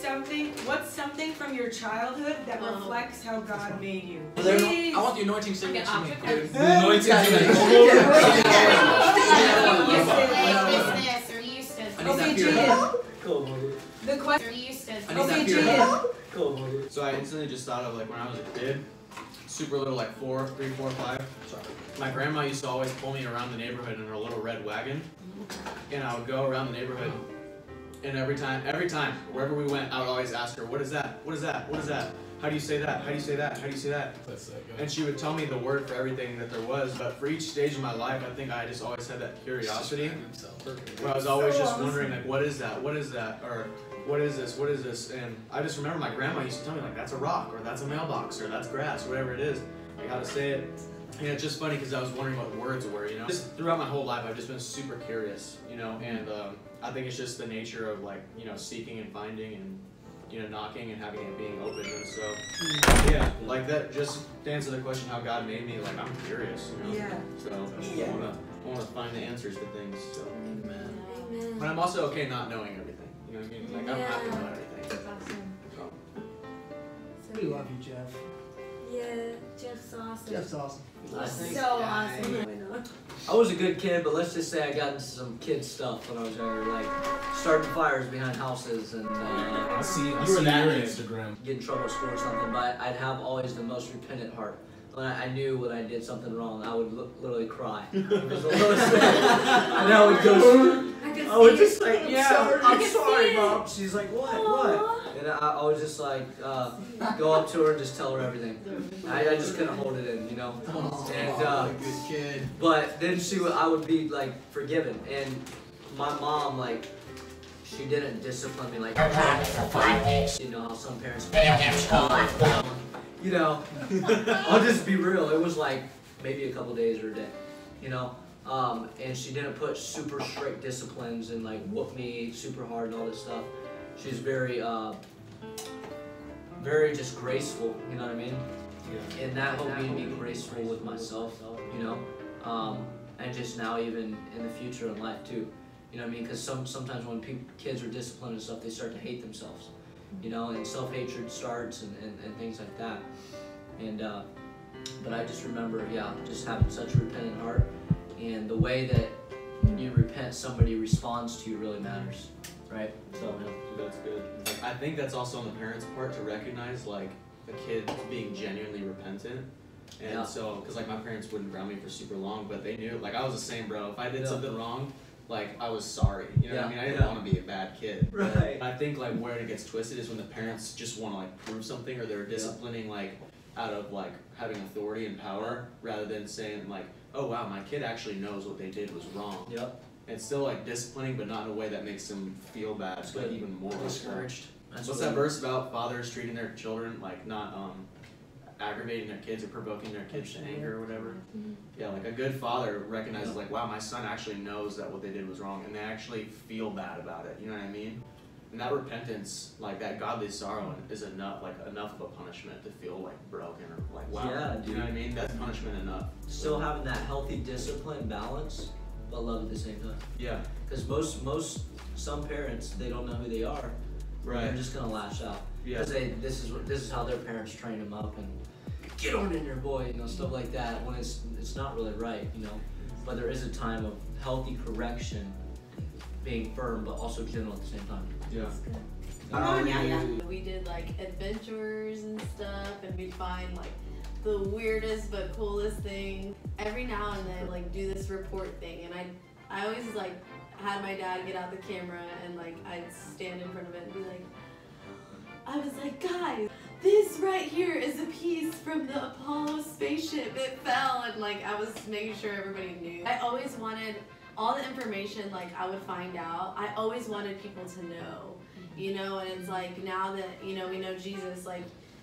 something? What's something from your childhood that reflects how God made you? There- Please. I want the anointing sitting Okay, next to me. The anointing's Yeah, gonna yeah, come yeah. over. Yeah. Like Eustace or Eustace. I need Okay, that pure. Jaden. Cool, mother. The question. Or Eustace. I need Okay, that pure. Jaden. Cool, mother. So I instantly just thought of like when I was a kid, super little, like four, three, four, five. Sorry. My grandma used to always pull me around the neighborhood in her little red wagon, and I would go around the neighborhood, and every time, every time, wherever we went, I would always ask her, "What is that? What is that? What is that? How do you say that? How do you say that? How do you say that?" That's that guy. And she would tell me the word for everything that there was, but for each stage of my life, I think I just always had that curiosity. Where I was always So just awesome. wondering, like, what is that? What is that? Or what is this? What is this? And I just remember my grandma used to tell me, like, that's a rock, or that's a mailbox, or that's grass, whatever it is, like how to say it. And it's just funny because I was wondering what words were, you know. Just throughout my whole life, I've just been super curious, you know. And um, I think it's just the nature of like, you know, seeking and finding and you know, knocking and having it being open. And so, mm. yeah, like that. Just to answer the question, how God made me, like I'm curious, you know. Yeah. So Yeah. I wanna, I wanna find the answers to things. So. Amen. Amen. But I'm also okay not knowing everything. You know what I mean? Like I'm happy to know everything. That's awesome. So. We love you, Jeff. Yeah, Jeff's awesome. Jeff's awesome. I think so awesome. I was a good kid, but let's just say I got into some kid stuff when I was younger, like starting fires behind houses and uh, I see. I You see that your. Instagram. get in trouble at school or something. But I'd have always the most repentant heart. When I, I knew when I did something wrong, I would li- literally cry. It was the lowest thing. and I would go. I can I would see just like, I'm Yeah, sorry, I I'm sorry, see it. mom. She's like, what, what? And I, I would just like uh, go up to her and just tell her everything. I, I just couldn't hold it in, you know. And uh, good kid. but then she would, I would be like forgiven, and my mom like, she didn't discipline me like. You know how some parents. You know, I'll just be real. It was like maybe a couple days or a day, you know. Um, and she didn't put super strict disciplines and like whoop me super hard and all this stuff. She's very, uh, very just graceful. You know what I mean? Yeah. and that helped me to be graceful with myself, you know, um, and just now even in the future in life too, you know what I mean? Because some sometimes when people, kids are disciplined and stuff, they start to hate themselves, you know, and self hatred starts and, and, and things like that, and uh, but I just remember, yeah, just having such a repentant heart, and the way that you repent, somebody responds to you really matters, right? So yeah. That's good. I think that's also on the parents' part to recognize like a kid being genuinely repentant. And Yeah. so, because like my parents wouldn't ground me for super long, but they knew like I was the same, bro. If I did Yeah. something wrong, like I was sorry. You know what I mean? I didn't yeah. want to be a bad kid. Right. I think like where it gets twisted is when the parents just want to like prove something or they're disciplining like out of like having authority and power rather than saying like, oh wow, my kid actually knows what they did was wrong. Yep. It's still like disciplining, but not in a way that makes them feel bad, That's but good. even more discouraged. That's What's what that I- verse about fathers treating their children like not um aggravating their kids or provoking their kids to anger or whatever? Yeah, like a good father recognizes like, wow, my son actually knows that what they did was wrong and they actually feel bad about it. You know what I mean? And that repentance, like that godly sorrow is enough like enough of a punishment to feel like broken or like wow. Yeah, You know what I mean? That's punishment enough. Still having that healthy discipline balance, but love at the same time. Yeah. Because most most some parents they don't know who they are. Right. They're just gonna lash out. Yeah. Because they this is this is how their parents train them up and get on in your boy, you know, stuff like that. When it's it's not really right, you know. But there is a time of healthy correction, being firm but also gentle at the same time. Yeah. Oh, yeah, yeah. We did like adventures and stuff, and we'd find like the weirdest but coolest thing. Every now and then, like do this report thing, and I, I always like had my dad get out the camera and like I'd stand in front of it and be like, I was like, guys, this right here is a piece from the Apollo spaceship. It fell, and like I was making sure everybody knew. I always wanted all the information like I would find out. I always wanted people to know mm-hmm. you know and it's like now that you know we know jesus like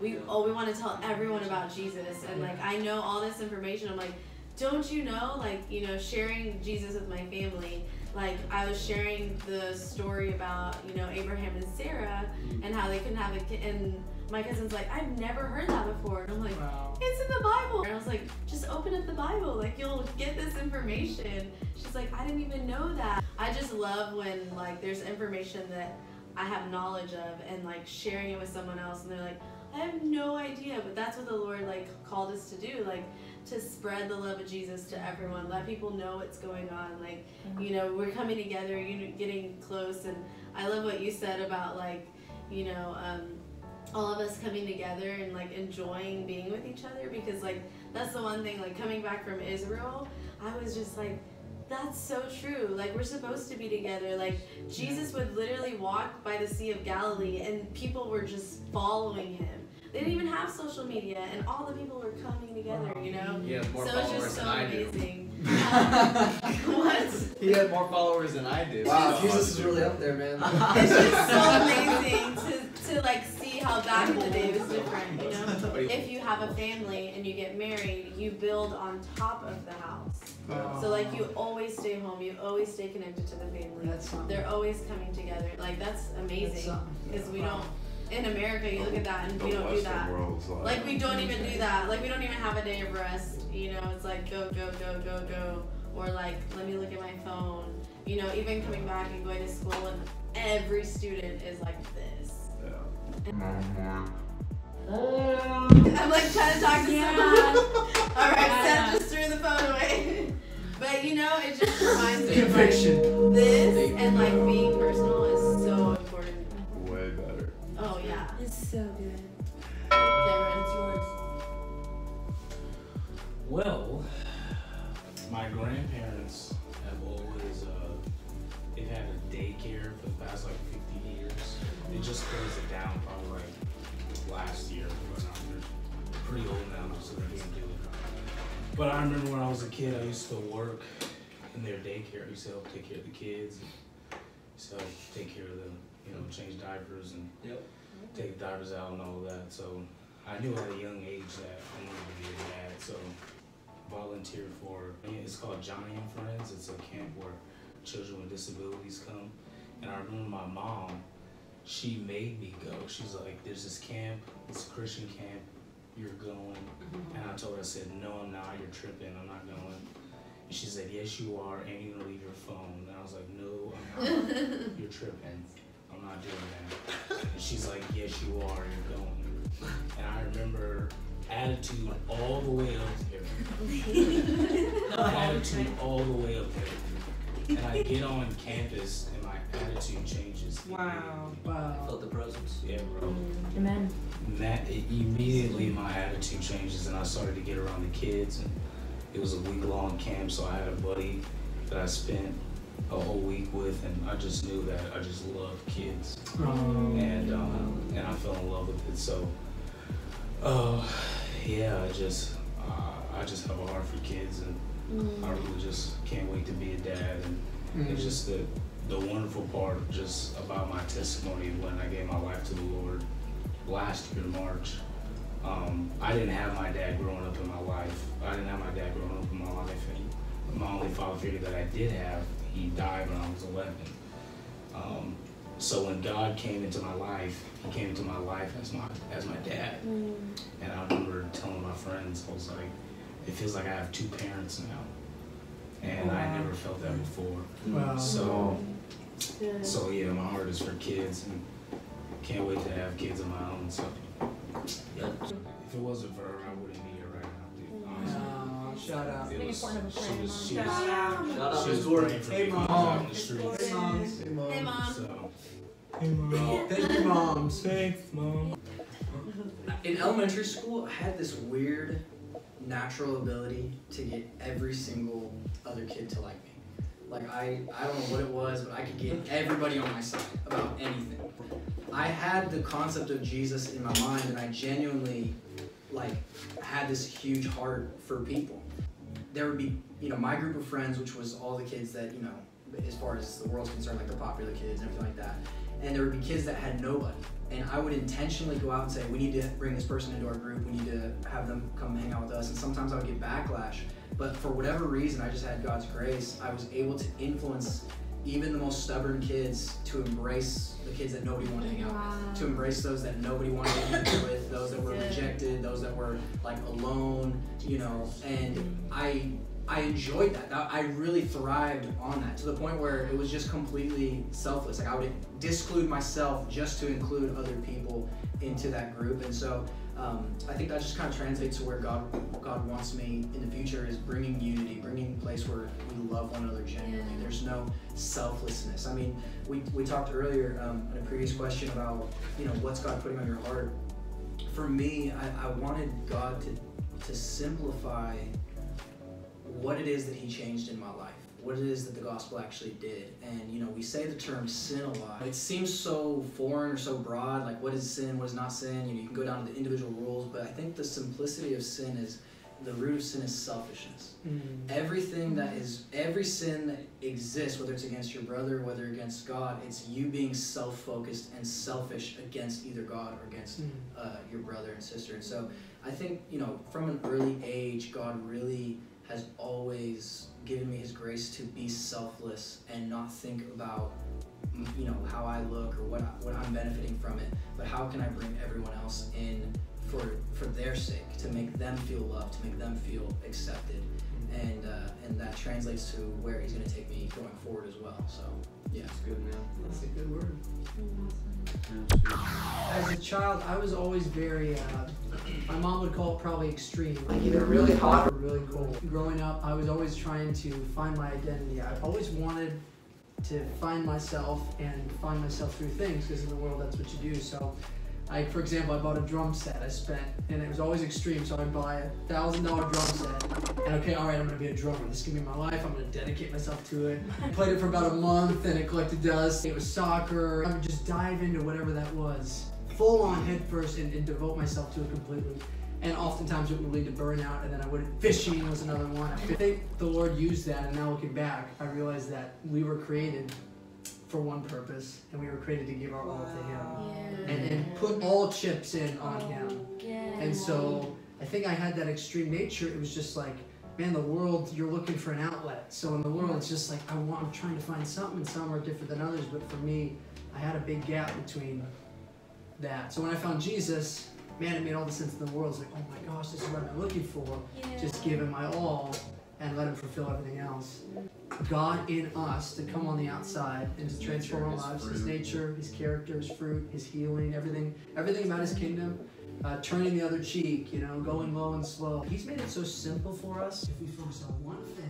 we oh we want to tell everyone about jesus and like i know all this information i'm like don't you know like you know sharing jesus with my family like i was sharing the story about you know abraham and sarah and how they couldn't have a kid and my cousin's like i've never heard that before and i'm like Wow. it's in the Bible. And I was like, just open up the Bible. Like you'll get this information. She's like, I didn't even know that. I just love when like there's information that I have knowledge of and like sharing it with someone else and they're like, I have no idea, but that's what the Lord like called us to do, like to spread the love of Jesus to everyone, let people know what's going on. Like, you know, we're coming together, you know, getting close, and I love what you said about like, you know, um, all of us coming together and like enjoying being with each other because like that's the one thing like coming back from Israel, I was just like that's so true. Like we're supposed to be together. Like Jesus would literally walk by the Sea of Galilee and people were just following him. They didn't even have social media and all the people were coming together, you know? He had more so it's just so than I do. amazing. Um, what? He had more followers than I did. Wow, Jesus is really up there, man. It's just so amazing to, to like see how back in the day was different, you know? If you have a family and you get married, you build on top of the house. So like you always stay home, you always stay connected to the family. They're always coming together. Like that's That's amazing. Because we don't in America you look at that and we don't do that. like, Like we don't even do that. Like we don't even have a day of rest. You know, it's like go, go, go, go, go. Or like let me look at my phone. You know, even coming back and going to school and every student is like this. Yeah. I'm like trying to talk to someone. All right, Yeah. Seth just threw the phone away. But you know, it just reminds me of like Conviction. this and like being personal is so important. Way better. Oh yeah. It's so good. Cameron, it's yours. Well, my grandparents have always uh, they've had a daycare for the past like 50 years. They just closed it down probably like last year, but um, they're pretty old now, so they can't do it. But I remember when I was a kid, I used to work in their daycare. I used to help take care of the kids. And used to help take care of them, you know, change diapers and Yep. take the diapers out and all that. So I knew at a young age that I wanted to be a dad. So volunteered for it's called Joni and Friends. It's a camp where children with disabilities come. And I remember my mom, she made me go. She's like, "There's this camp. It's a Christian camp. You're going." Mm-hmm. And I told her, I said, "No, I'm not. You're tripping. I'm not going." And she said, "Yes, you are. And you're gonna leave your phone." And I was like, "No, I'm not. You're tripping. I'm not doing that." And she's like, "Yes, you are. You're going." And I remember attitude all the way up there. attitude all the way up there. And I get on campus and attitude changes. Wow. Wow. Felt the presence. Yeah, bro. Amen. That it, immediately my attitude changes and I started to get around the kids and it was a week long camp so I had a buddy that I spent a whole week with and I just knew that I just love kids and um, and I fell in love with it so uh, yeah I just uh, I just have a heart for kids and I really just can't wait to be a dad and it's just the the wonderful part just about my testimony when I gave my life to the Lord last year in March. Um, I didn't have my dad growing up in my life. I didn't have my dad growing up in my life, and my only father figure that I did have, he died when I was 11. Um, so when God came into my life, He came into my life as my as my dad. And I remember telling my friends, I was like, it feels like I have two parents now, and I never felt that before. Wow. So. Good. So yeah, my heart is for kids and can't wait to have kids of my own. So Yeah. if it wasn't for her, I wouldn't be here right now, dude. Honestly. Shout out. It was, important of she was, she was. Shout out she was Jordan. praying for Hey, me when I Mom. out in the streets. Hey, moms. Hey, moms. Hey mom. So, oh. Thank you, moms. thanks, mom. In elementary school, I had this weird natural ability to get every single other kid to like me. Like I, I don't know what it was, but I could get everybody on my side about anything. I had the concept of Jesus in my mind, and I genuinely, like, had this huge heart for people. There would be, you know, my group of friends, which was all the kids that, you know, as far as the world's concerned, like the popular kids and everything like that. And there would be kids that had nobody. And I would intentionally go out and say, we need to bring this person into our group. We need to have them come hang out with us. And sometimes I would get backlash. But for whatever reason, I just had God's grace. I was able to influence even the most stubborn kids to embrace the kids that nobody wanted to hang out with, to embrace those that nobody wanted to hang out with, those that were rejected, those that were like alone, you know. And I I enjoyed that. I really thrived on that to the point where it was just completely selfless. Like I would disclude myself just to include other people into that group, and so um, I think that just kind of translates to where God God wants me in the future is bringing unity, bringing a place where we love one another genuinely. Yeah. There's no selflessness. I mean, we, we talked earlier um, in a previous question about you know what's God putting on your heart. For me, I, I wanted God to to simplify what it is that He changed in my life, what it is that the gospel actually did. And you know, we say the term sin a lot. It seems so foreign or so broad, like what is sin, what is not sin. You know, you can go down to the individual rules, but I think the simplicity of sin is the root of sin is selfishness. Everything that is every sin that exists, whether it's against your brother, whether against God, it's you being self-focused and selfish against either God or against uh, your brother and sister. And so I think you know from an early age, God really has always given me His grace to be selfless and not think about you know how I look or what I, what I'm benefiting from it, but how can I bring everyone else in for for their sake to make them feel loved, to make them feel accepted, and uh, and that translates to where He's going to take me going forward as well. So yeah. That's good, man. That's a good word. As a child, I was always very, uh, my mom would call it probably extreme. Like either really hot or really cold. Growing up, I was always trying to find my identity. I always wanted to find myself and find myself through things because in the world that's what you do. So, I, for example, I bought a drum set. I spent, and it was always extreme. So I'd buy a thousand dollar drum set, and okay, all right, I'm gonna be a drummer. This is gonna be my life. I'm gonna dedicate myself to it. I played it for about a month, and it collected dust. It was soccer. I would just dive into whatever that was, full on head first, and, and devote myself to it completely. And oftentimes it would lead to burnout, and then I would fishing was another one. I think the Lord used that, and now looking back, I realized that we were created for one purpose, and we were created to give our all to Him Yeah. and, and put all chips in on oh, Him. Yeah. And so I think I had that extreme nature. It was just like, man, the world, you're looking for an outlet. So in the world, it's just like, I want, I'm trying to find something, and some are different than others. But for me, I had a big gap between that. So when I found Jesus, man, it made all the sense in the world. It's like, oh my gosh, this is what I'm looking for. Yeah. Just give Him my all and let Him fulfill everything else. God in us to come on the outside and to transform our lives, His nature, His character, His fruit, His healing, everything, everything about His kingdom. Uh, turning the other cheek, you know, going low and slow. He's made it so simple for us. If we focus on one thing,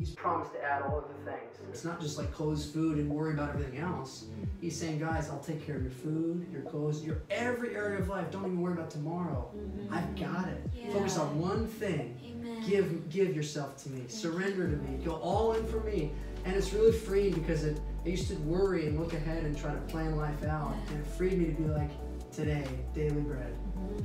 He's promised to add all of the things. It's not just like clothes, food, and worry about everything else. He's saying, guys, I'll take care of your food, your clothes, your every area of life. Don't even worry about tomorrow. Mhm. I've got it. Yeah. Focus on one thing. Amen. Give give yourself to me. Surrender to me. Go all in for me. And it's really freeing because it, I used to worry and look ahead and try to plan life out. And it freed me to be like, today, daily bread.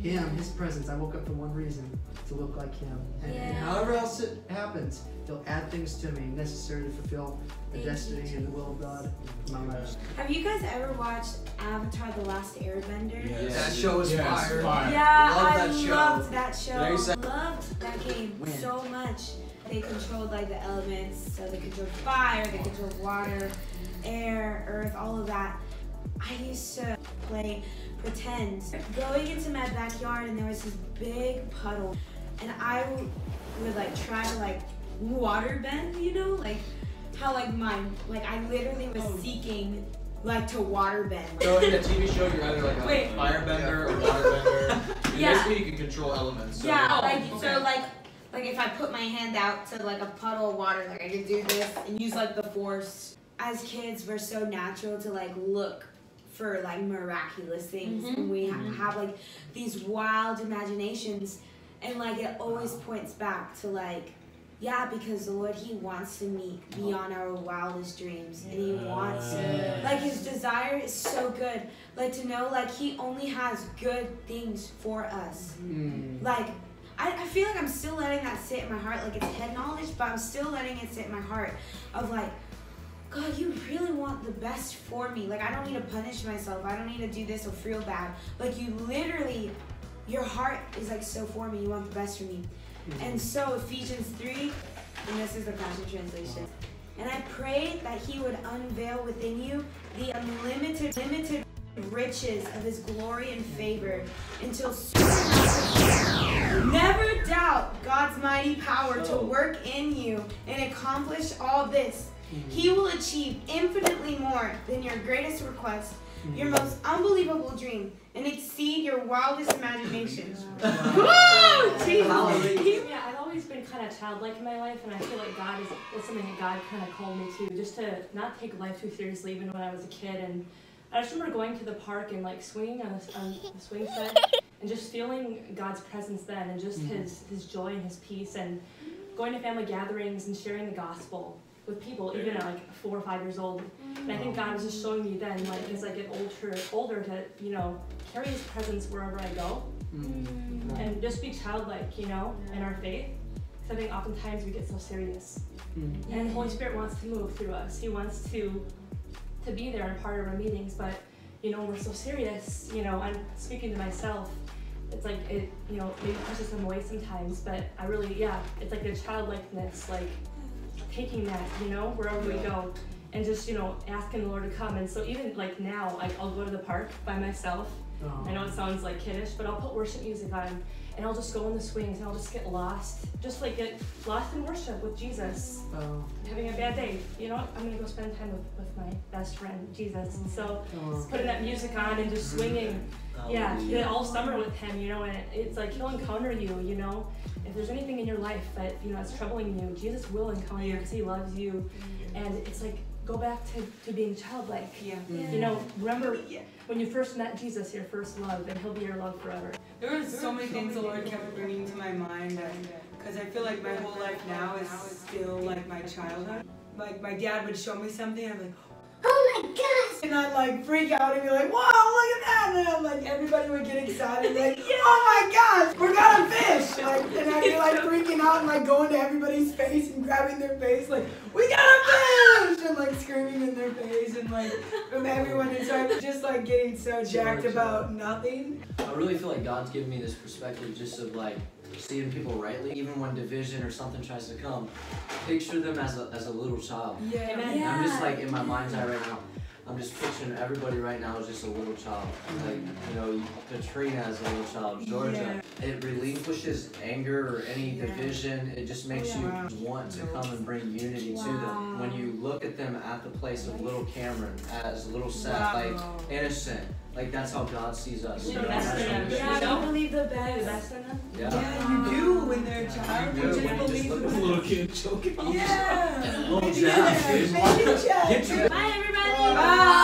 Him, His presence. I woke up for one reason, to look like Him. And, and however else it happens, He'll add things to me necessary to fulfill the Thank you, destiny and the will of God in my life. Have you guys ever watched Avatar: The Last Airbender? Yes. That show is Yes, fire. fire. Yeah, Love I that show. loved that show. Very. Loved that game When? so much. They controlled like the elements, so they controlled fire, they controlled water, air, earth, all of that. I used to play pretend, going into my backyard, and there was this big puddle, and I would, would like try to like water bend, you know, like how like my like I literally was oh. seeking like to water bend. Like, So in the TV show, you're either like a Wait. firebender or waterbender. Yeah. Basically, you can control elements. So Yeah, Oh, like okay. so like like if I put my hand out to like a puddle of water, like I could do this and use like the force. As kids, we're so natural to like look for like miraculous things, Mhm. and we ha- Mhm. have like these wild imaginations, and like it always points back to like. Yeah, because the Lord, He wants to meet beyond our wildest dreams, and He wants to like his desire is so good like to know like he only has good things for us Mm. like I, I feel like i'm still letting that sit in my heart like it's head knowledge but i'm still letting it sit in my heart of like god you really want the best for me. Like i don't need to punish myself. I don't need to do this or feel bad. Like you literally your heart is like so for me. You want the best for me. Mm-hmm. And so Ephesians 3, and this is the Passion Translation. And I pray that he would unveil within you the unlimited limited riches of his glory and favor until never doubt God's mighty power to work in you and accomplish all this. Mm-hmm. He will achieve infinitely more than your greatest request, your mm-hmm. most unbelievable dream, and exceed your wildest imagination. Woo! Jesus. Yeah, I've always been kind of childlike in my life, and I feel like God is, is something that God kind of called me to, just to not take life too seriously, even when I was a kid. And I just remember going to the park and like swinging on the, on the swing set, and just feeling God's presence then, and just mm-hmm. His His joy and His peace, and going to family gatherings and sharing the gospel with people, even at like four or five years old. And I think mm. God was just showing me then, like as I get older, older, to you know carry His presence wherever I go mm. and just be childlike, you know, in our faith. Because I think oftentimes we get so serious, mm. and the Holy Spirit wants to move through us. He wants to to be there and part of our meetings. But you know, we're so serious, you know, I'm speaking to myself. It's like it, you know, maybe pushes them away sometimes. But I really, yeah, it's like the childlikeness, like taking that, you know, wherever we go. And just, you know, asking the Lord to come. And so even like now, like I'll go to the park by myself I oh. know it sounds like kiddish, but I'll put worship music on and I'll just go on the swings and I'll just get lost. Just like get lost in worship with Jesus. Oh, having a bad day. You know what? I'm gonna go spend time with, with my best friend, Jesus. And so oh. putting that music on and just swinging. Yeah, Hallelujah. yeah, all summer with him, you know, and it's like he'll encounter you, you know. If there's anything in your life that, you know, is troubling you, Jesus will encounter you because he loves you. And it's like, go back to, to being childlike. Yeah. You know, remember when you first met Jesus, your first love, and he'll be your love forever. There was so many things the Lord kept bringing to my mind because I feel like my whole life now is still like my childhood. Like my dad would show me something, I'm like, oh my gosh! And I'd like freak out and be like, whoa, look at that! And I'm like, everybody would get excited, like, oh my gosh, we're gonna! Like, and I'd be like freaking out and like going to everybody's face and grabbing their face, like, we got a fish! And like screaming in their face and like from everyone. And so I'm just like getting so jacked about nothing. I really feel like God's given me this perspective just of like seeing people rightly, even when division or something tries to come. Picture them as a, as a little child. Yeah. Amen. And I'm just like in my mind's eye right now. I'm just picturing everybody right now as just a little child. Like, you know, Katrina as a little child, Georgia. It relinquishes anger or any Yeah. division. It just oh, makes Oh, you want to come and bring unity to them. When you look at them at the place of little Cameron, as little Seth, like innocent, like that's how God sees us. you know, That's that's the how end. we Yeah, should- we believe the The best. best in them? Yeah. Yeah, you do when they're a child. You You just when believe look the at little kid choking. Yeah. Little Jack. yeah, maybe Jack. Get your Bye, everybody. Bye.